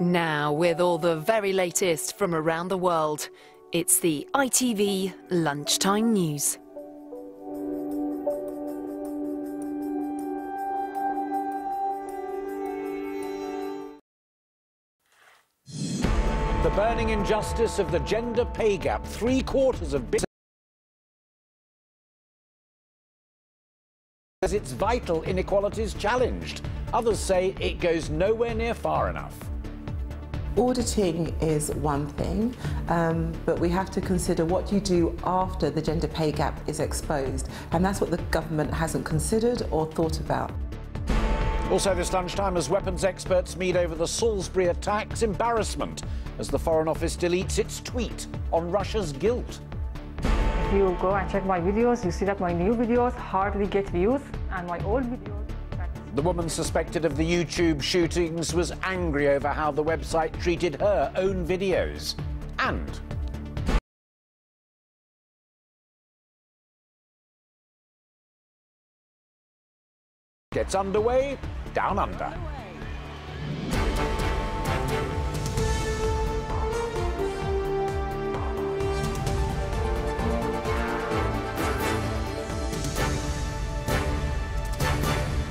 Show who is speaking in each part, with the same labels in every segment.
Speaker 1: Now, with all the very latest from around the world, it's the ITV Lunchtime News.
Speaker 2: The burning injustice of the gender pay gap. Three quarters of business its vital inequalities challenged. Others say it goes nowhere near far enough.
Speaker 3: Auditing is one thing, um, but we have to consider what you do after the gender pay gap is exposed, and that's what the government hasn't considered or thought about.
Speaker 2: Also this lunchtime, as weapons experts meet over the Salisbury attacks, embarrassment as the Foreign Office deletes its tweet on Russia's guilt.
Speaker 4: If you go and check my videos, you see that my new videos hardly get views, and my old videos.
Speaker 2: The woman suspected of the YouTube shootings was angry over how the website treated her own videos. And gets underway down under.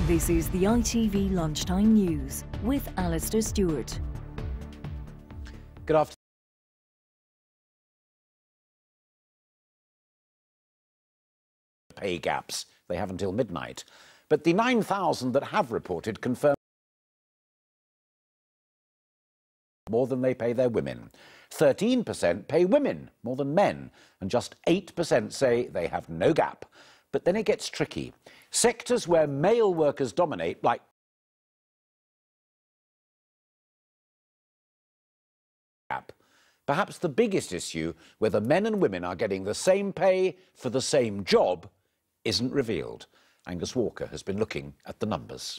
Speaker 5: This is the ITV Lunchtime News with Alastair Stewart.
Speaker 2: Good afternoon. Pay gaps. They have until midnight. But the 9,000 that have reported confirm more than they pay their women. 13% pay women more than men, and just 8% say they have no gap. But then it gets tricky. Sectors where male workers dominate, like. Perhaps the biggest issue, whether men and women are getting the same pay for the same job, isn't revealed. Angus Walker has been looking at the numbers.